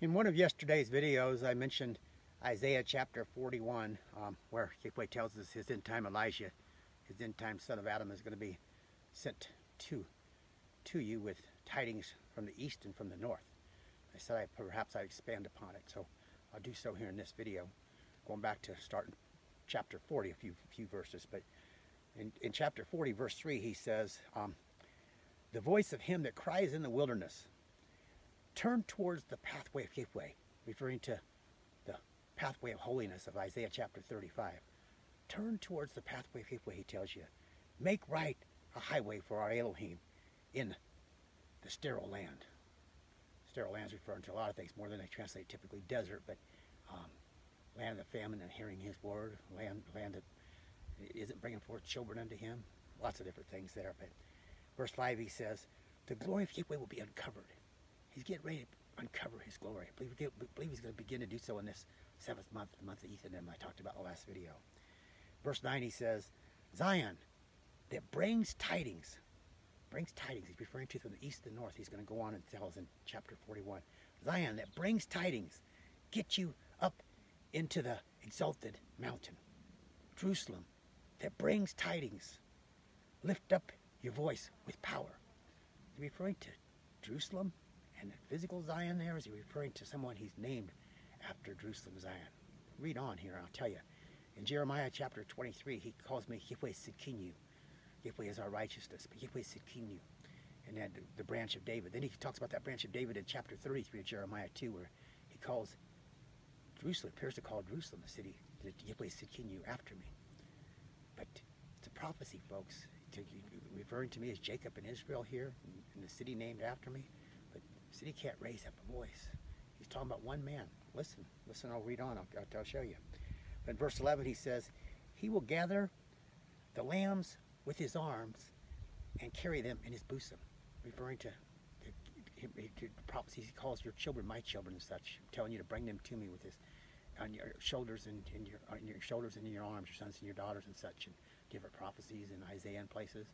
In one of yesterday's videos, I mentioned Isaiah chapter 41, um, where Yahweh tells us his end time Elijah, his end time son of Adam, is going to be sent to, to you with tidings from the east and from the north. I said I, perhaps I'd expand upon it, so I'll do so here in this video, going back to start chapter 40, a few, few verses. But in, in chapter 40, verse 3, he says, um, The voice of him that cries in the wilderness, turn towards the pathway of Yahweh, referring to the pathway of holiness of Isaiah chapter 35. Turn towards the pathway of Yahweh, he tells you. Make right a highway for our Elohim in the sterile land. Sterile land is referring to a lot of things, more than they translate typically desert, but um, land of the famine and hearing his word, land, land that isn't bringing forth children unto him. Lots of different things there. But verse 5, he says, The glory of Yahweh will be uncovered He's getting ready to uncover his glory. I believe, believe he's going to begin to do so in this seventh month, the month of Ethanim I talked about in the last video. Verse 9 he says, Zion that brings tidings. Brings tidings. He's referring to from the east and north. He's going to go on and tell us in chapter 41. Zion that brings tidings. Get you up into the exalted mountain. Jerusalem that brings tidings. Lift up your voice with power. He's referring to Jerusalem and physical Zion there, is he referring to someone he's named after Jerusalem Zion? Read on here, I'll tell you. In Jeremiah chapter 23, he calls me Yahweh Sidkinu. Yahweh is our righteousness, but Yahweh Sidkinu. And then the branch of David. Then he talks about that branch of David in chapter 33 of Jeremiah 2, where he calls Jerusalem, appears to call Jerusalem the city, that Yahweh Sidkinu after me. But it's a prophecy, folks. referring to me as Jacob and Israel here, in the city named after me. He said he can't raise up a voice. He's talking about one man. Listen, listen, I'll read on, I'll, I'll show you. But in verse 11 he says, He will gather the lambs with his arms and carry them in his bosom, referring to, to prophecies he calls your children my children and such, telling you to bring them to me with his on your shoulders and in your on your shoulders and in your arms, your sons and your daughters and such, and different prophecies in Isaiah and places,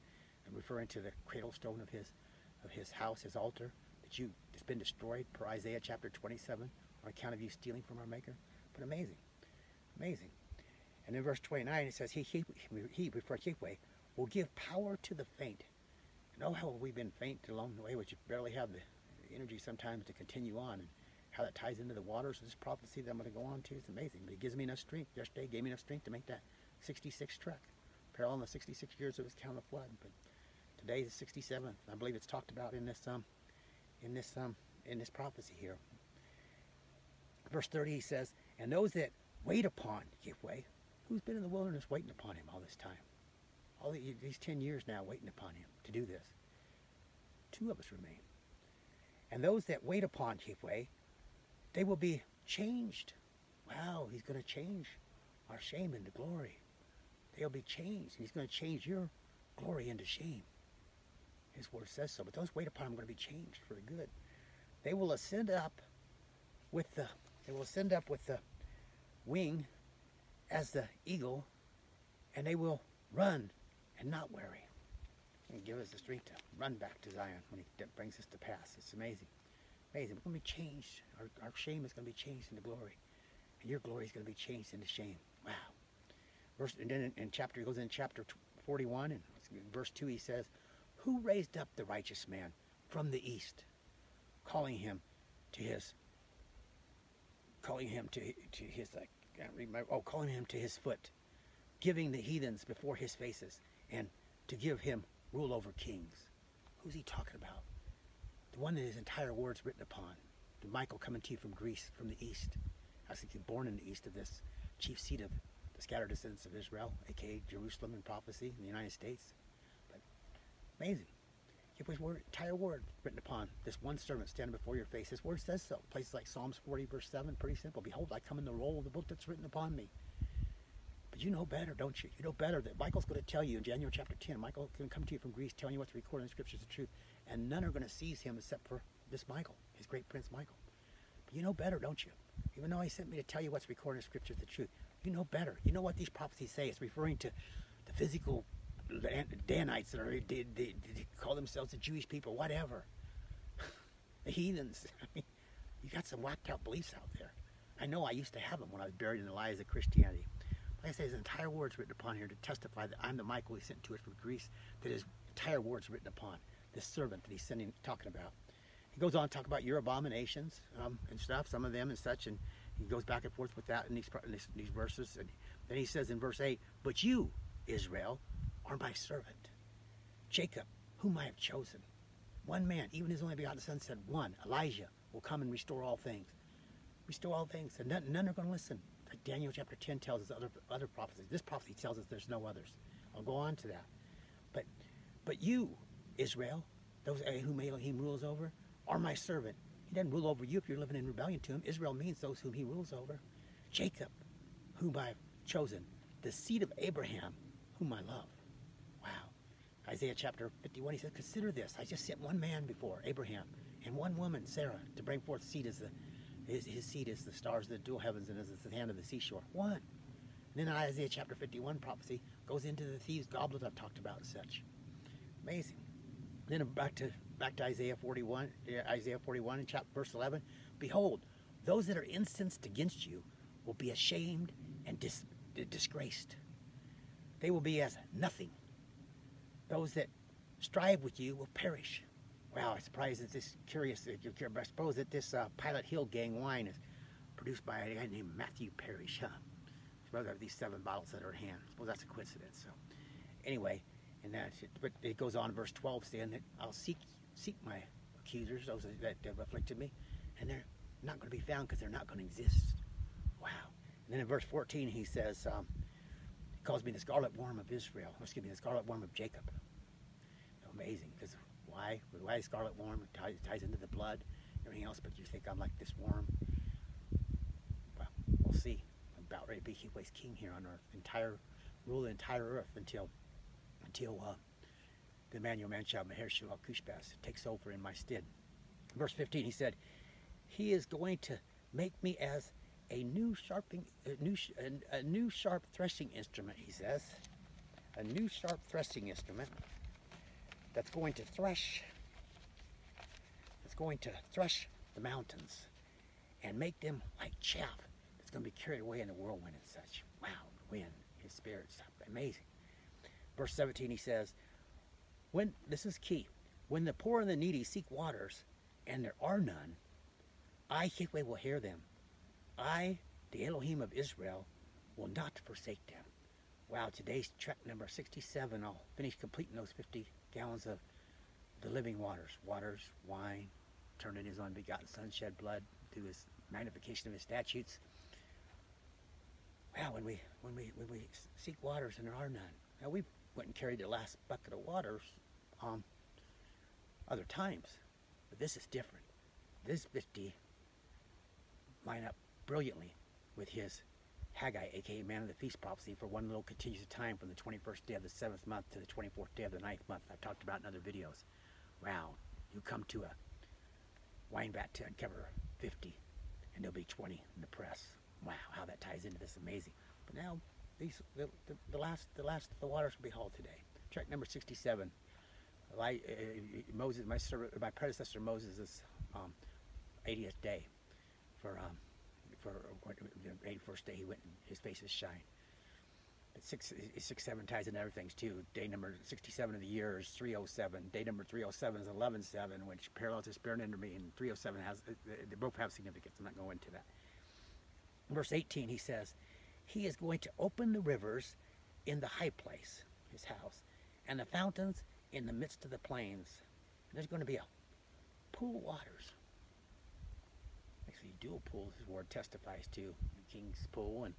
and referring to the cradle stone of his of his house, his altar, that you been destroyed per Isaiah chapter 27 on account of you stealing from our Maker. But amazing, amazing. And in verse 29 it says, He, he, he before Yahweh, will give power to the faint. You know how we've been faint along the way, which you barely have the energy sometimes to continue on, and how that ties into the waters of this prophecy that I'm going to go on to. is amazing. But He gives me enough strength. Yesterday gave me enough strength to make that 66 trek, parallel in the 66 years of His count of flood. But today is the 67th. I believe it's talked about in this um, in this um, in this prophecy here. Verse 30 he says, And those that wait upon Yahweh, who's been in the wilderness waiting upon him all this time? All the, these 10 years now waiting upon him to do this. Two of us remain. And those that wait upon Yahweh, they will be changed. Wow, he's going to change our shame into glory. They'll be changed. And He's going to change your glory into shame. His word says so. But those wait upon him are going to be changed for the good. They will ascend up with the they will ascend up with the wing as the eagle, and they will run and not weary. And give us the strength to run back to Zion when he brings us to pass. It's amazing. Amazing. We're going to be changed. Our, our shame is going to be changed into glory. And your glory is going to be changed into shame. Wow. Verse, and then in, in chapter, he goes in chapter 41, and verse 2 he says, who raised up the righteous man from the east, calling him to his, calling him to, to his, I can't oh, calling him to his foot, giving the heathens before his faces, and to give him rule over kings. Who's he talking about? The one that his entire word's written upon. The Michael coming to you from Greece, from the east. I think he's born in the east of this chief seat of the scattered descendants of Israel, aka Jerusalem in prophecy in the United States. Amazing. Word, entire word written upon this one servant standing before your face. His word says so. Places like Psalms 40, verse 7, pretty simple. Behold, I come in the roll of the book that's written upon me. But you know better, don't you? You know better that Michael's going to tell you in Daniel chapter 10. Michael can come to you from Greece telling you what's recorded in the scriptures the truth. And none are going to seize him except for this Michael, his great prince Michael. But you know better, don't you? Even though he sent me to tell you what's recorded in the scriptures the truth. You know better. You know what these prophecies say. It's referring to the physical Danites that are they, they, they, call themselves the Jewish people, whatever. the heathens. I mean, you got some whacked out beliefs out there. I know I used to have them when I was buried in the lies of Christianity. Like I say, his entire words written upon here to testify that I'm the Michael he sent to us from Greece, that his entire words written upon this servant that he's sending, talking about. He goes on to talk about your abominations um, and stuff, some of them and such, and he goes back and forth with that in these, in these, in these verses. And then he says in verse 8, But you, Israel, are my servant. Jacob, whom I have chosen. One man, even his only begotten son, said, One, Elijah, will come and restore all things. Restore all things. And none, none are going to listen. Like Daniel chapter 10 tells us other, other prophecies. This prophecy tells us there's no others. I'll go on to that. But, but you, Israel, those eh, whom Elohim rules over, are my servant. He doesn't rule over you if you're living in rebellion to him. Israel means those whom he rules over. Jacob, whom I've chosen, the seed of Abraham, whom I love. Isaiah chapter 51, he says, Consider this. I just sent one man before, Abraham, and one woman, Sarah, to bring forth seed as the his, his seed is the stars of the dual heavens and as the hand of the seashore. One. And then Isaiah chapter 51 prophecy goes into the thieves' goblet I've talked about and such. Amazing. Then back to back to Isaiah 41, Isaiah 41 and chapter verse 11. Behold, those that are incensed against you will be ashamed and dis, disgraced. They will be as nothing. Those that strive with you will perish. Wow, I'm surprised that this curious that you're curious. I suppose that this uh, Pilot Hill Gang wine is produced by a guy named Matthew Parrish, huh? Suppose I have these seven bottles that are in hand. I suppose that's a coincidence. So, anyway, and that's it. But it goes on verse 12 saying that I'll seek seek my accusers, those that have afflicted me, and they're not going to be found because they're not going to exist. Wow. And then in verse 14 he says, um, calls me the scarlet worm of Israel. Or excuse me, the scarlet worm of Jacob. Amazing, because why? Why scarlet worm? It ties, ties into the blood, everything else, but you think I'm like this worm. Well, we'll see. I'm about ready to be Yahweh's king here on earth. Entire rule the entire earth until until uh, the Emmanuel Manshah Mahershua Kushbas takes over in my stead. Verse 15, he said, He is going to make me as a new sharping, a new, a, new sharp threshing instrument, he says. A new sharp threshing instrument that's going to thresh, that's going to thresh the mountains and make them like chaff that's going to be carried away in the whirlwind and such. Wow, wind, his spirit's amazing. Verse 17, he says, when this is key, when the poor and the needy seek waters, and there are none, I, Yahweh, will hear them. I, the Elohim of Israel, will not forsake them. Wow, today's trek number 67. I'll finish completing those 50 gallons of the living waters. Waters, wine, turning his unbegotten son, shed blood through his magnification of his statutes. Wow, when we when we when we seek waters and there are none. Now we went and carried the last bucket of waters um, other times, but this is different. This 50 line up brilliantly with his Haggai, aka Man of the Feast prophecy, for one little continuous time from the 21st day of the seventh month to the 24th day of the ninth month. I've talked about in other videos. Wow, you come to a wine vat to uncover 50, and there'll be 20 in the press. Wow, how that ties into this amazing. But now, these the, the, the last the last the waters will be hauled today. Track number 67. Eli, uh, Moses, my, my predecessor Moses' um, 80th day for um, for the 81st day he went and his face is shine. But six, six, seven ties into other things too. Day number 67 of the year is 307. Day number 307 is 11.7, which parallels the spirit under me, and 307 has, uh, uh, they both have significance. I'm not going into that. Verse 18, he says, He is going to open the rivers in the high place, his house, and the fountains in the midst of the plains. And there's going to be a pool of waters actually dual pools is word testifies to. The king's pool and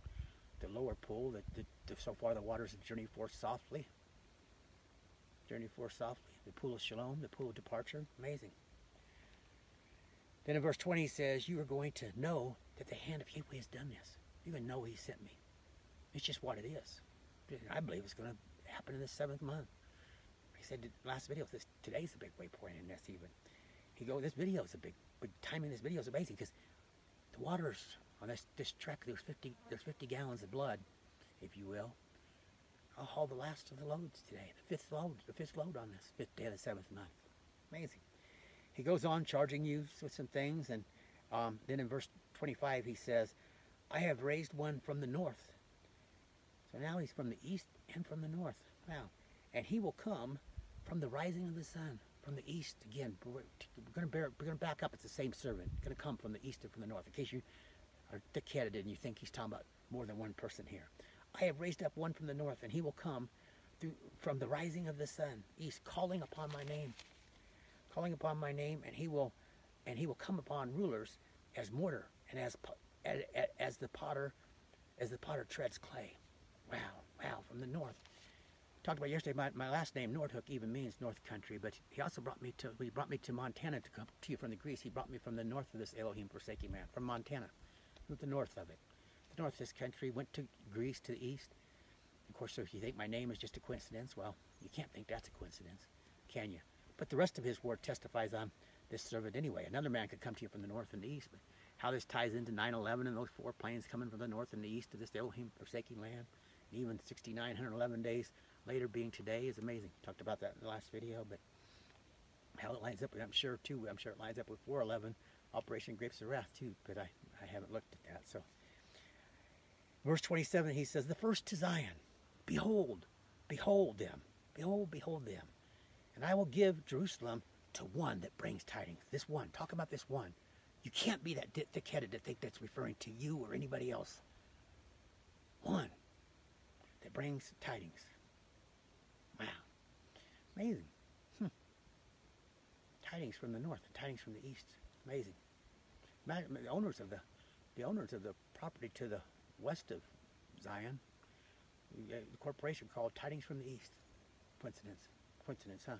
the lower pool that the, the, so far the waters have journeyed forth softly. Journey forth softly. The pool of shalom, the pool of departure. Amazing. Then in verse 20 he says, You are going to know that the hand of Yahweh has done this. You can know he sent me. It's just what it is. I believe it's going to happen in the seventh month. He said last video, this, today's a big waypoint in this even. He go this video is a big, big timing this video is amazing because the waters on this, this trek, there's 50, there's 50 gallons of blood, if you will. I'll haul the last of the loads today, the fifth load, the fifth load on this fifth day of the seventh month. Amazing. He goes on charging you with some things, and Um, then in verse 25, he says, I have raised one from the north. So now he's from the east and from the north. Wow. And he will come from the rising of the sun, from the east. Again, we're going to we're going to back up. It's the same servant. going to come from the east and from the north. In case you are thick-headed and you think he's talking about more than one person here. I have raised up one from the north, and he will come through, from the rising of the sun, east, calling upon my name, calling upon my name, and he will, and he will come upon rulers as mortar and as as, as the potter, as the potter treads clay. Wow, wow, from the north. Talked about yesterday. My, my last name Nordhook even means North Country, but he also brought me to he brought me to Montana to come to you from the Greece. He brought me from the north of this Elohim forsaking man, from Montana, from the north of it. The north of this country went to Greece to the east. Of course, so if you think my name is just a coincidence, well, you can't think that's a coincidence, can you? But the rest of his word testifies on this servant anyway. Another man could come to you from the north and the east, but how this ties into 9-11 and those four planes coming from the north and the east of this Elohim forsaking land, and even 6,911 days later being today is amazing. Talked about that in the last video, but how it lines up, I'm sure too, I'm sure it lines up with 411, Operation Grapes of Wrath too, but I, I haven't looked at that. So, verse 27, he says, The first to Zion, behold, behold them, behold, behold them, and I will give Jerusalem to one that brings tidings. This one, talk about this one. You can't be that thick-headed to think that's referring to you or anybody else. One that brings tidings. Amazing. Hmm. Tidings from the north, tidings from the east. Amazing. The owners of the the owners of the property to the west of Zion, the corporation called Tidings from the East. Coincidence. Coincidence, huh?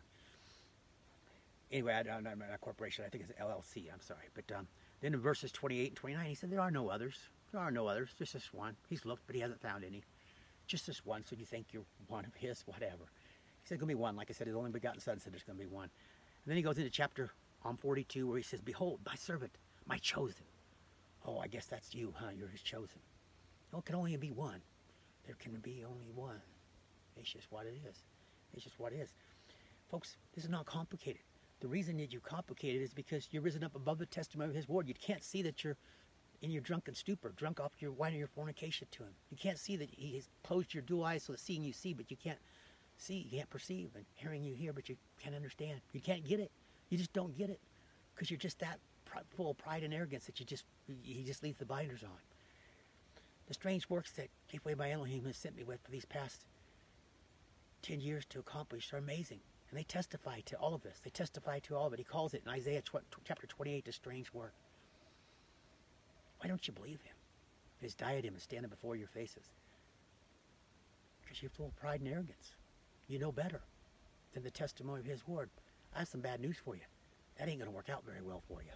anyway, I, am not a corporation. I think it's LLC. I'm sorry. But um, then in verses 28 and 29, he said, There are no others. There are no others. Just this one. He's looked, but he hasn't found any. Just this one. So you think you're one of his? Whatever. He said, Going to be one. Like I said, his only begotten son said there's going to be one. And then he goes into chapter um, 42 where he says, Behold, my servant, my chosen. Oh, I guess that's you, huh? You're his chosen. No, it can only be one. There can be only one. It's just what it is. It's just what it is. Folks, this is not complicated. The reason that you complicate it is because you're risen up above the testimony of his word. You can't see that you're in your drunken stupor, drunk off your wine or your fornication to him. You can't see that he has closed your dual eyes so that seeing you see, but you can't see, you can't perceive, and hearing you hear, but you can't understand. You can't get it. You just don't get it because you're just that full of pride and arrogance that you just you just leave the binders on. The strange works that Gateway by Elohim has sent me with for these past 10 years to accomplish are amazing. And they testify to all of this. They testify to all of it. He calls it in Isaiah chapter 28 the strange work. Why don't you believe him? His diadem is standing before your faces. Because you're full of pride and arrogance. You know better than the testimony of his word. I have some bad news for you. That ain't going to work out very well for you.